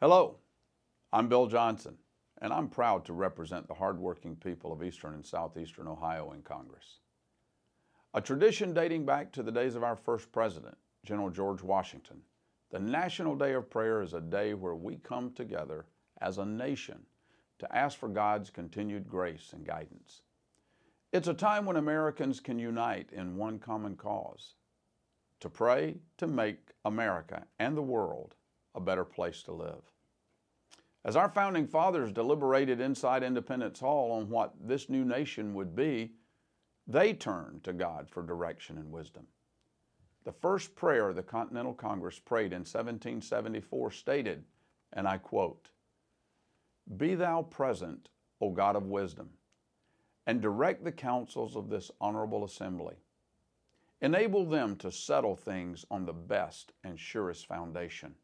Hello, I'm Bill Johnson, and I'm proud to represent the hardworking people of Eastern and Southeastern Ohio in Congress. A tradition dating back to the days of our first president, General George Washington, the National Day of Prayer is a day where we come together as a nation to ask for God's continued grace and guidance. It's a time when Americans can unite in one common cause to pray to make America and the world a better place to live. As our founding fathers deliberated inside Independence Hall on what this new nation would be, they turned to God for direction and wisdom. The first prayer the Continental Congress prayed in 1774 stated, and I quote, Be thou present, O God of wisdom, and direct the counsels of this honorable assembly. Enable them to settle things on the best and surest foundation.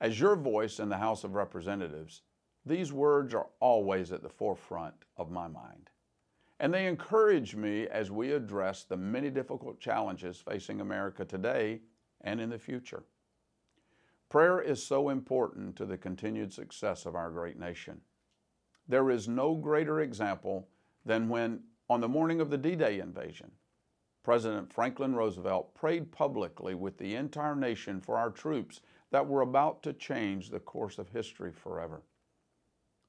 As your voice in the House of Representatives, these words are always at the forefront of my mind. And they encourage me as we address the many difficult challenges facing America today and in the future. Prayer is so important to the continued success of our great nation. There is no greater example than when, on the morning of the D Day invasion, President Franklin Roosevelt prayed publicly with the entire nation for our troops that were about to change the course of history forever.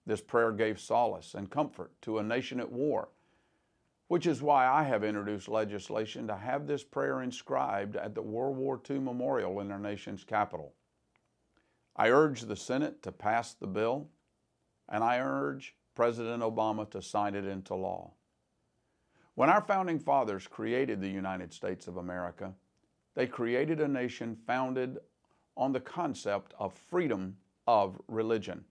This prayer gave solace and comfort to a nation at war, which is why I have introduced legislation to have this prayer inscribed at the World War II memorial in our nation's capital. I urge the Senate to pass the bill, and I urge President Obama to sign it into law. When our founding fathers created the United States of America, they created a nation founded on the concept of freedom of religion,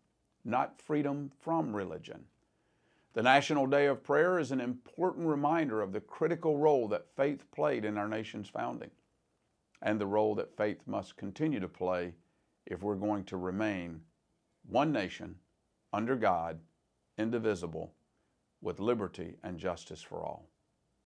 not freedom from religion. The National Day of Prayer is an important reminder of the critical role that faith played in our nation's founding and the role that faith must continue to play if we're going to remain one nation under God, indivisible, with liberty and justice for all.